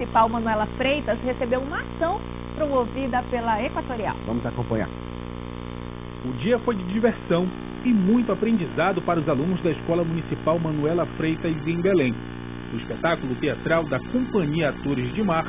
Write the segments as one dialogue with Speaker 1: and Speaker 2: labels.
Speaker 1: Municipal Manuela Freitas recebeu uma ação promovida pela Equatorial.
Speaker 2: Vamos acompanhar.
Speaker 3: O dia foi de diversão e muito aprendizado para os alunos da Escola Municipal Manuela Freitas em Belém. O espetáculo teatral da Companhia Atores de Mar,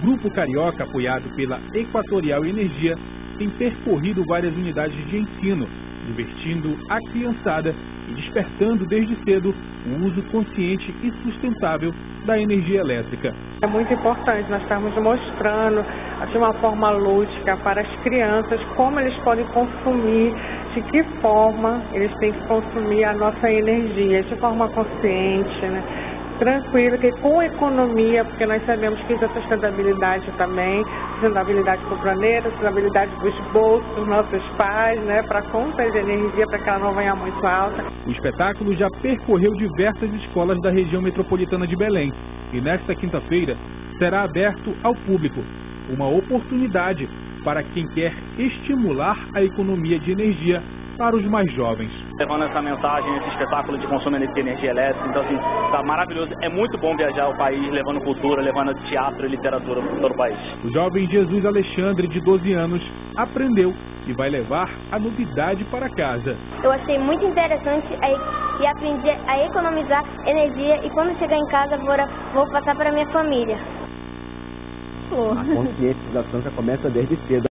Speaker 3: grupo carioca apoiado pela Equatorial Energia, tem percorrido várias unidades de ensino, divertindo a criançada e despertando desde cedo o uso consciente e sustentável da energia elétrica.
Speaker 4: É muito importante, nós estamos mostrando de uma forma lúdica para as crianças como eles podem consumir, de que forma eles têm que consumir a nossa energia, de forma consciente, né? tranquilo, que com economia, porque nós sabemos que isso é sustentabilidade também, sustentabilidade para o planeta, sustentabilidade dos bolsos dos nossos pais, né, para a conta de energia, para que ela não venha muito alta.
Speaker 3: O espetáculo já percorreu diversas escolas da região metropolitana de Belém e nesta quinta-feira será aberto ao público, uma oportunidade para quem quer estimular a economia de energia para os mais jovens.
Speaker 5: Levando essa mensagem, esse espetáculo de consumo de energia elétrica, então assim, tá maravilhoso. É muito bom viajar ao país, levando cultura, levando teatro e literatura para todo o país.
Speaker 3: O jovem Jesus Alexandre, de 12 anos, aprendeu e vai levar a novidade para casa.
Speaker 6: Eu achei muito interessante e aprendi a economizar energia e quando chegar em casa vou, vou passar para minha família.
Speaker 2: A conscientização já começa desde cedo.